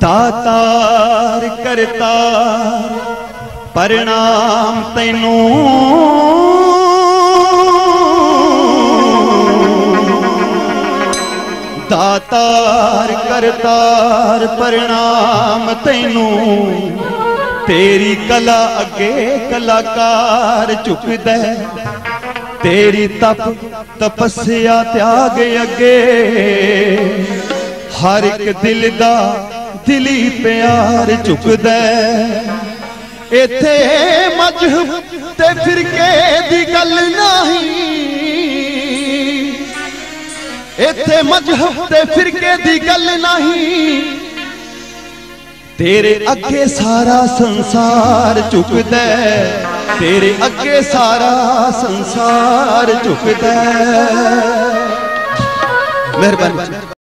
ਦਾਤਾਰ ਕਰਤਾ ਪਰਣਾਮ ਤੈਨੂੰ। ਦਾਤਾਰ ਕਰਤਾਰ ਪਰਣਾਮ ਤੈਨੂੰ। ਤੇਰੀ ਕਲਾ ਅੱਗੇ ਕਲਾਕਾਰ ਝੁਕਦਾ ਤੇਰੀ ਤਪ ਤਪੱਸਿਆ ਤਿਆਗ ਅੱਗੇ। ਹਰ ਇੱਕ ਦਿਲ ਦਾ ਦਿਲੀ ਪਿਆਰ ਝੁਕਦਾ ਇੱਥੇ ਮਜਹਬ ਤੇ ਫਿਰਕੇ ਦੀ ਗੱਲ ਨਹੀਂ। ਇੱਥੇ ਮਜਹਬ ਤੇ ਫਿਰਕੇ ਦੀ ਗੱਲ ਨਹੀਂ। ਤੇਰੇ ਅੱਗੇ ਸਾਰਾ ਸੰਸਾਰ ਝੁਕਦਾ ਤੇਰੇ ਅੱਗੇ ਸਾਰਾ ਸੰਸਾਰ ਝੁਕਦਾ ਮਿਹਰਬਾਨੀ